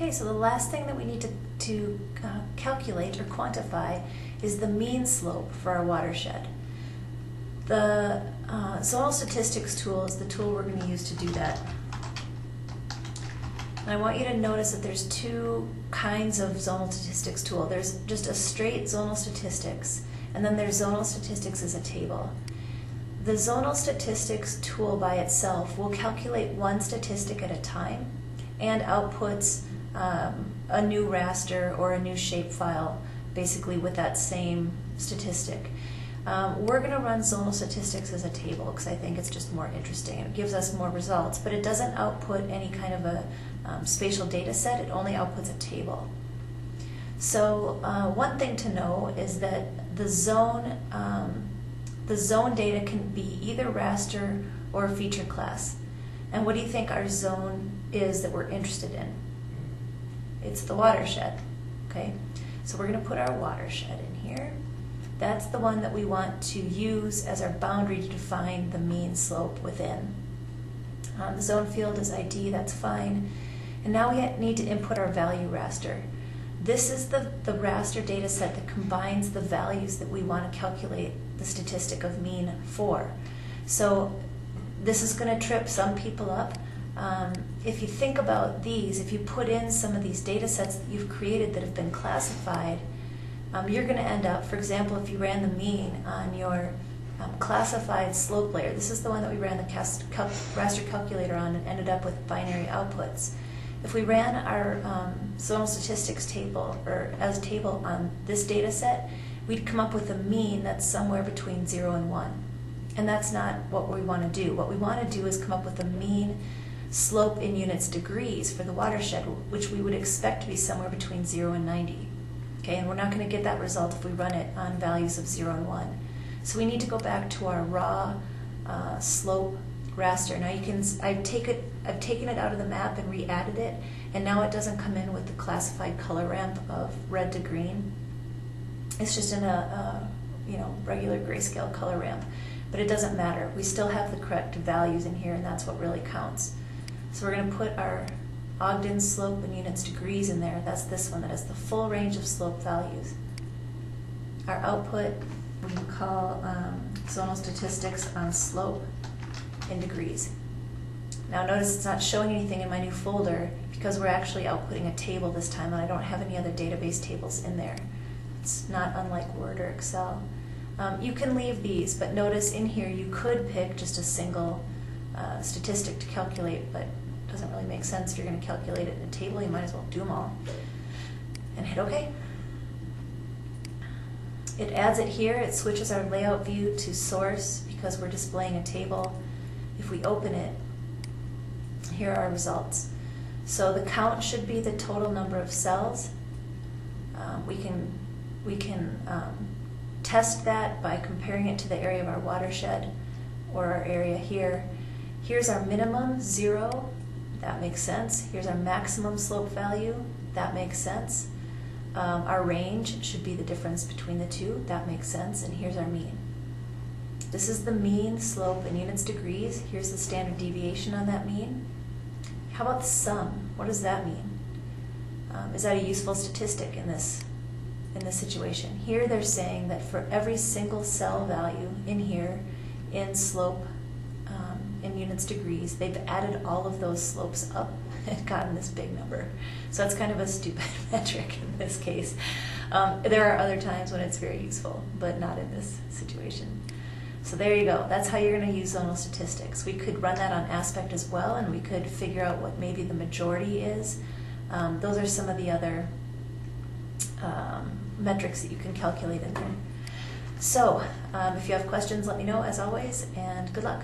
Okay, so the last thing that we need to, to uh, calculate or quantify is the mean slope for our watershed. The uh, zonal statistics tool is the tool we're going to use to do that. And I want you to notice that there's two kinds of zonal statistics tool. There's just a straight zonal statistics, and then there's zonal statistics as a table. The zonal statistics tool by itself will calculate one statistic at a time and outputs um, a new raster or a new shapefile basically with that same statistic. Um, we're going to run zonal statistics as a table because I think it's just more interesting. It gives us more results, but it doesn't output any kind of a um, spatial data set. It only outputs a table. So uh, one thing to know is that the zone, um, the zone data can be either raster or feature class. And what do you think our zone is that we're interested in? It's the watershed, okay? So we're going to put our watershed in here. That's the one that we want to use as our boundary to define the mean slope within. Um, the zone field is ID, that's fine. And now we need to input our value raster. This is the, the raster data set that combines the values that we want to calculate the statistic of mean for. So this is going to trip some people up. Um, if you think about these, if you put in some of these data sets that you've created that have been classified, um, you're going to end up, for example, if you ran the mean on your um, classified slope layer, this is the one that we ran the cast, cal raster calculator on and ended up with binary outputs. If we ran our um, zonal statistics table or as table on this data set, we'd come up with a mean that's somewhere between 0 and 1. And that's not what we want to do. What we want to do is come up with a mean slope in units degrees for the watershed, which we would expect to be somewhere between 0 and 90. Okay, and we're not going to get that result if we run it on values of 0 and 1. So we need to go back to our raw uh, slope raster. Now you can, I've, take it, I've taken it out of the map and re-added it, and now it doesn't come in with the classified color ramp of red to green. It's just in a, a you know regular grayscale color ramp, but it doesn't matter. We still have the correct values in here, and that's what really counts. So we're going to put our Ogden slope in units degrees in there. That's this one that has the full range of slope values. Our output we call um, zonal statistics on slope in degrees. Now notice it's not showing anything in my new folder because we're actually outputting a table this time and I don't have any other database tables in there. It's not unlike Word or Excel. Um, you can leave these, but notice in here you could pick just a single statistic to calculate, but it doesn't really make sense if you're going to calculate it in a table. You might as well do them all. And hit OK. It adds it here. It switches our layout view to source because we're displaying a table. If we open it, here are our results. So the count should be the total number of cells. Um, we can, we can um, test that by comparing it to the area of our watershed or our area here. Here's our minimum, zero, that makes sense. Here's our maximum slope value, that makes sense. Um, our range should be the difference between the two, that makes sense, and here's our mean. This is the mean slope in units degrees. Here's the standard deviation on that mean. How about the sum? What does that mean? Um, is that a useful statistic in this in this situation? Here they're saying that for every single cell value in here in slope um, in units degrees, they've added all of those slopes up and gotten this big number. So that's kind of a stupid metric in this case. Um, there are other times when it's very useful, but not in this situation. So there you go. That's how you're going to use zonal statistics. We could run that on aspect as well, and we could figure out what maybe the majority is. Um, those are some of the other um, metrics that you can calculate in there. So um, if you have questions, let me know as always, and good luck.